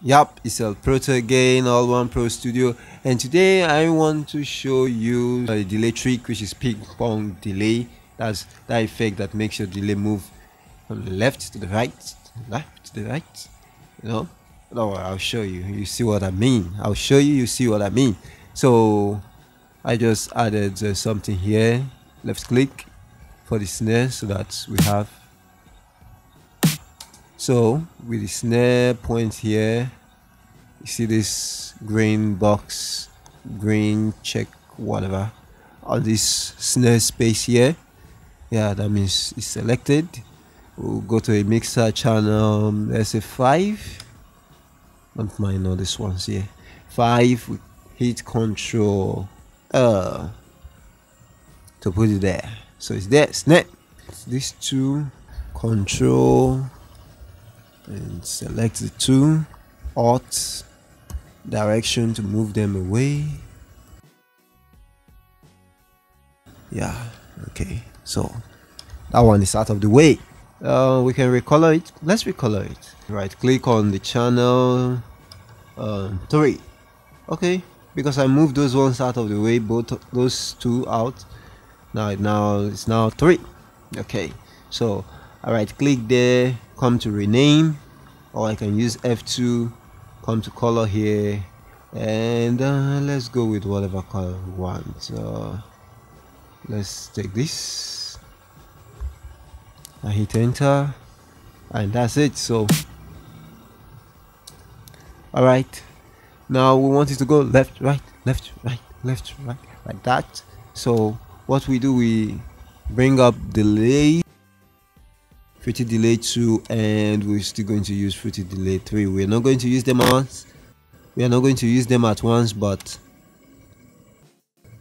Yep, it's El Proto again, All One Pro Studio, and today I want to show you a delay trick which is ping pong delay. That's that effect that makes your delay move from the left to the right, left to the right. You know, no, I'll show you. You see what I mean? I'll show you. You see what I mean? So I just added uh, something here. Left click for the snare so that we have so with the snare point here you see this green box green check whatever all this snare space here. Yeah that means it's selected. We'll go to a mixer channel let's say five. Don't mind all these ones here. Five we hit control uh to put it there. So it's there snap these two control and select the two alt direction to move them away. Yeah okay so that one is out of the way. Uh, we can recolor it. Let's recolor it. Right click on the channel um, 3 okay because I moved those ones out of the way both those two out. Now now it's now three. Okay so all right click there come to rename or I can use F2 come to color here and uh, let's go with whatever color we want. Uh, let's take this. I hit enter and that's it so. All right now we want it to go left right left right left right like that. So what we do we bring up delay fruity delay 2 and we're still going to use fruity delay 3 we're not going to use them once. We are not going to use them at once but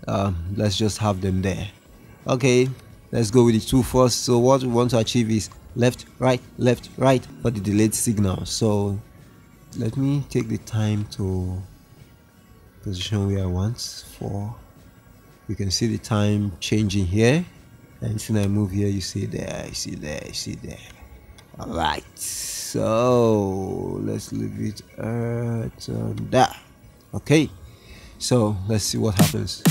um, let's just have them there. Okay let's go with the two first. So what we want to achieve is left right left right for the delayed signal. So let me take the time to position where I want. For you can see the time changing here and soon I move here? You see there you see there you see there all right. So let's leave it at um, that. Okay. So let's see what happens.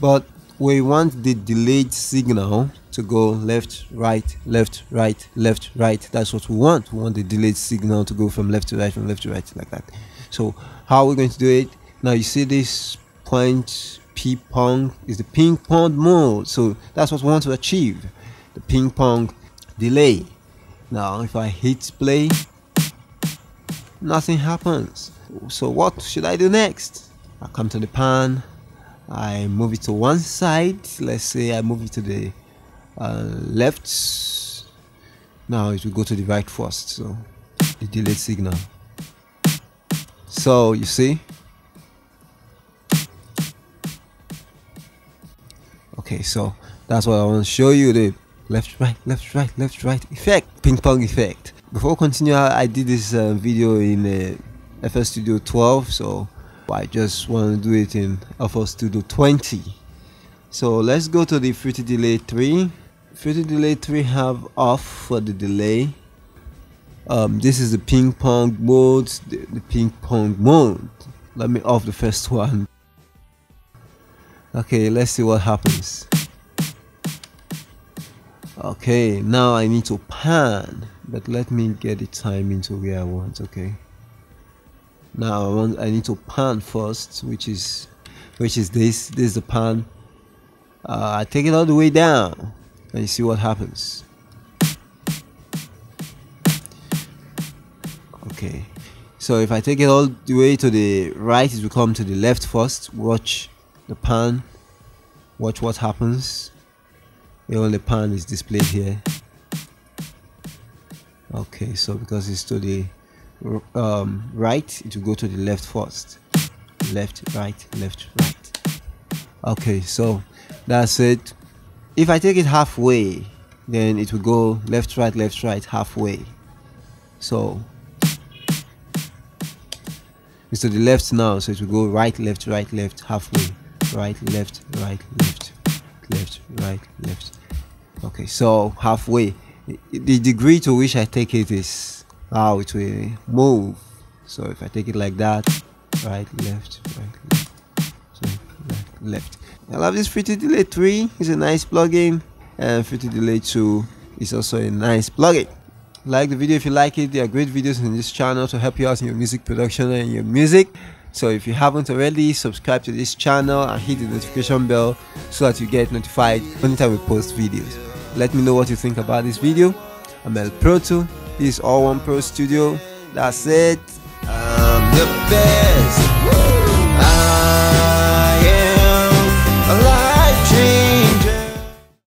But we want the delayed signal to go left right left right left right. That's what we want. We want the delayed signal to go from left to right from left to right like that. So how are we going to do it? Now you see this point p pong is the ping pong mode. So that's what we want to achieve the ping pong delay. Now if i hit play nothing happens. So what should i do next? I come to the pan i move it to one side. Let's say i move it to the uh, left. Now it will go to the right first so the delay signal. So you see okay so that's what I want to show you the left right left right left right. Effect ping pong effect. Before continue I did this uh, video in uh, FL Studio 12 so I just want to do it in FL Studio 20 so let's go to the Fruity Delay 3 Fruity Delay 3 have off for the delay. Um, this is the ping pong mode the, the ping pong mode. Let me off the first one okay let's see what happens. Okay now I need to pan but let me get the time into where I want okay? Now I want I need to pan first which is which is this this is the pan. Uh, I take it all the way down and you see what happens. Okay so if I take it all the way to the right it will come to the left first. Watch the pan watch what happens. The pan is displayed here. Okay so because it's to the um, right it will go to the left first. Left right left right. Okay so that's it. If I take it halfway then it will go left right left right halfway. So it's to the left now so it will go right left right left halfway right left right left left right left. Okay so halfway. The degree to which I take it is how it will move. So if I take it like that right left right left so left, left I love this Fruity Delay 3 it's a nice plugin. And Fruity Delay 2 is also a nice plugin. Like the video if you like it. There are great videos in this channel to help you out in your music production and your music so if you haven't already subscribe to this channel and hit the notification bell so that you get notified anytime we post videos. Let me know what you think about this video. I'm el proto. This is all one pro studio. That's it. I'm the best